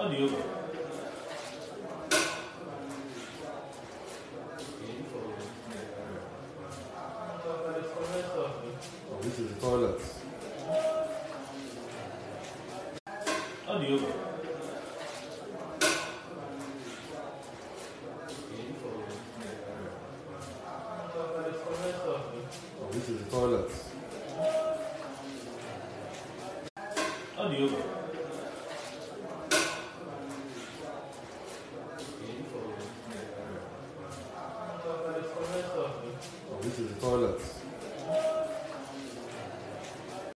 Adiós. Oh, this is the toilet. Adiós. Oh, this is the toilet. This is the toilet.